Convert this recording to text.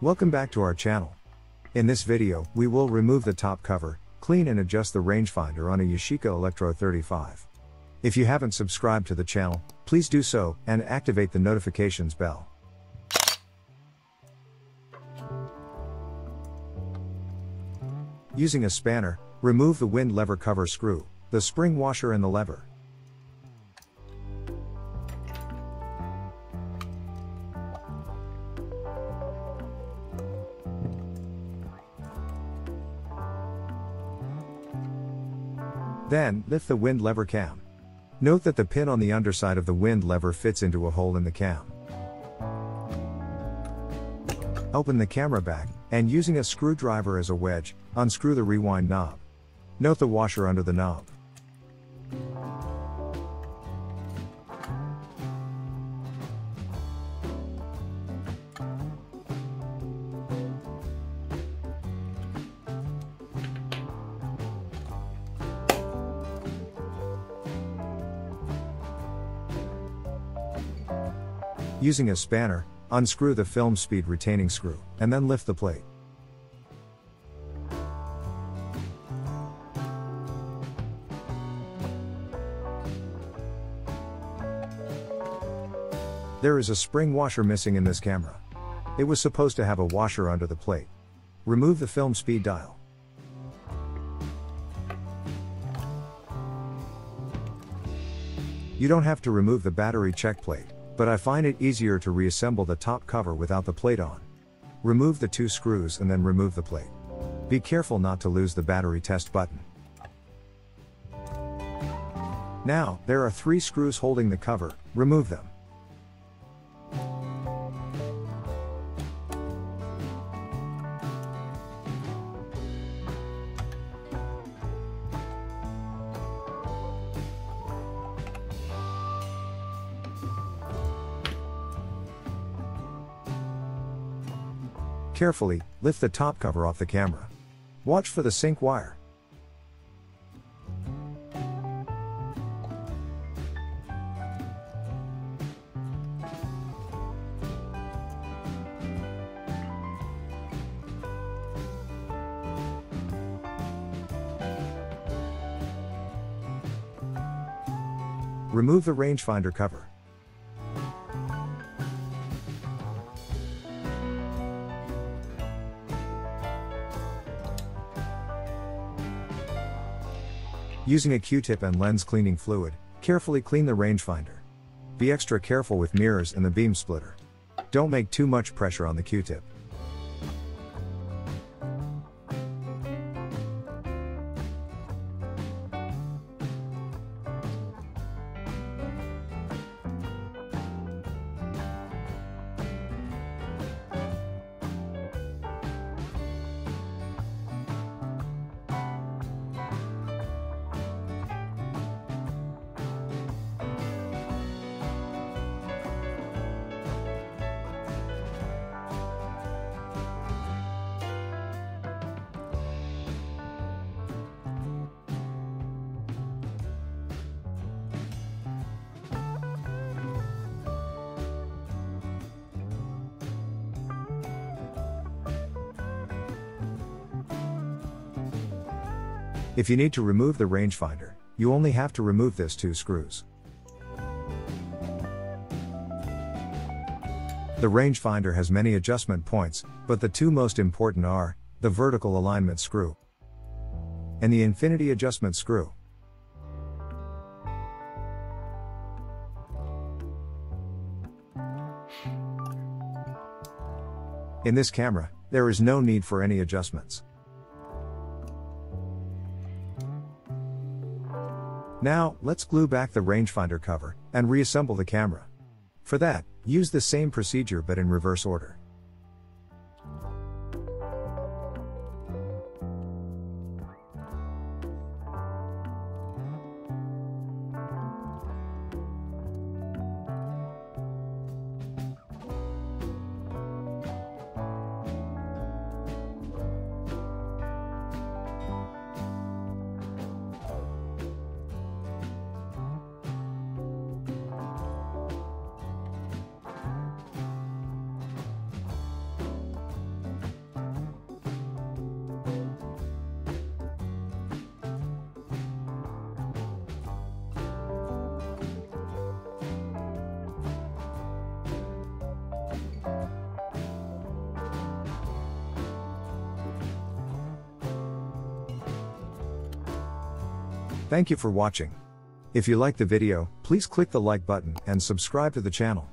Welcome back to our channel. In this video, we will remove the top cover, clean and adjust the rangefinder on a Yashica Electro 35. If you haven't subscribed to the channel, please do so, and activate the notifications bell. Using a spanner, remove the wind lever cover screw, the spring washer and the lever. Then, lift the wind lever cam. Note that the pin on the underside of the wind lever fits into a hole in the cam. Open the camera back, and using a screwdriver as a wedge, unscrew the rewind knob. Note the washer under the knob. Using a spanner, unscrew the film speed retaining screw, and then lift the plate. There is a spring washer missing in this camera. It was supposed to have a washer under the plate. Remove the film speed dial. You don't have to remove the battery check plate, but I find it easier to reassemble the top cover without the plate on. Remove the two screws and then remove the plate. Be careful not to lose the battery test button. Now, there are three screws holding the cover, remove them. Carefully, lift the top cover off the camera. Watch for the sync wire. Remove the rangefinder cover. Using a Q-tip and lens cleaning fluid, carefully clean the rangefinder. Be extra careful with mirrors and the beam splitter. Don't make too much pressure on the Q-tip. If you need to remove the rangefinder, you only have to remove this two screws. The rangefinder has many adjustment points, but the two most important are, the vertical alignment screw and the infinity adjustment screw. In this camera, there is no need for any adjustments. Now, let's glue back the rangefinder cover, and reassemble the camera. For that, use the same procedure but in reverse order. Thank you for watching. If you like the video, please click the like button and subscribe to the channel.